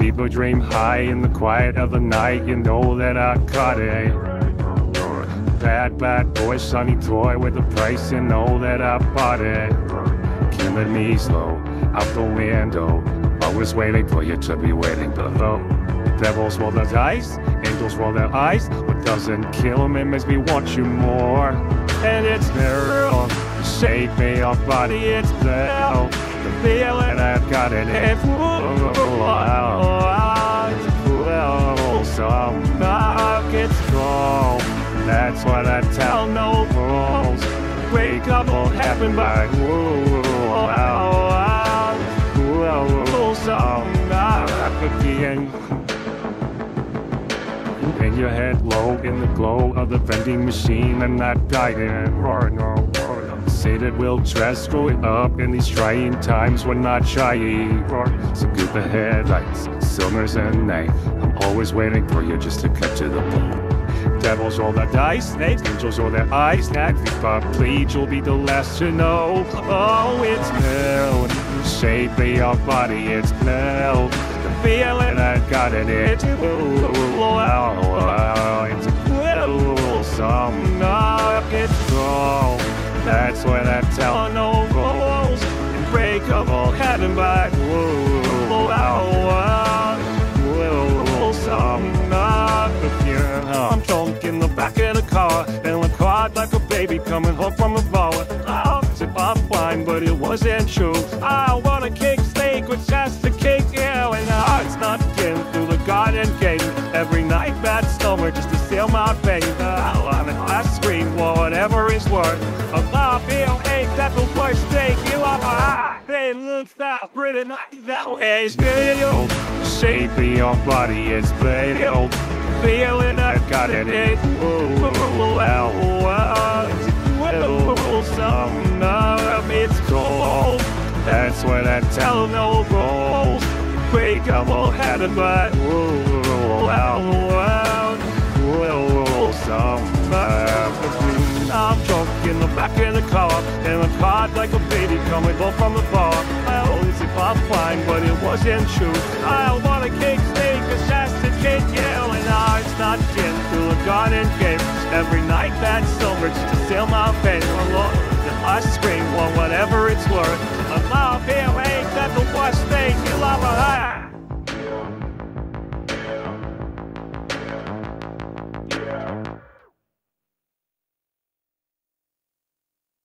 a dream high in the quiet of the night. You know that I caught it. Bad, bad boy, sunny toy with a price. You know that I bought it. Killing me slow out the window. Always waiting for you to be waiting below. Devils roll their dice, angels roll their eyes. What doesn't kill me makes me want you more. And it's there, shape me your body, it's there. The feeling I've got it, it's some it's strong. That's what I tell no fools. Wake up, will happen by. And your head low in the glow of the vending machine and dying. Or no, or no. Say that we'll dress, grow it up in these trying times. We're not shy. So good the headlights, summers and night. I'm always waiting for you just to cut to the bone. Devils roll their dice, snakes, angels roll their eyes. That if I plead, you'll be the last to know. Oh, it's hell. Shape of your body, it's hell. The feeling I got in it. When I tell no rules. Unbreakable, heading back. Wow, some knock again. I'm drunk in the back of the car, and I cried like a baby coming home from a bar. I was off wine, but it wasn't true. I want a cake steak with just a cake, yeah, and the heart's not getting through the garden gate. Every night, bad summer just to seal my fate. I want it, I scream, whatever is worth. Feel ache, that's the worst thing. You are my they look that pretty nice that way. It's real. Shape of your body is real. Feeling I got it. Well, well, some of it's cold. That's when I tell no rules. Breakable head and butt. Well, well, well, some in the car and I cried like a baby coming home from the bar. I only see pop wine, but it wasn't true. I want a cake, steak, a sausage cake, yeah, and I not gin through a garden gate. Every night that silver to steal my face. I'm lost, I scream, well, whatever it's worth. I'm out here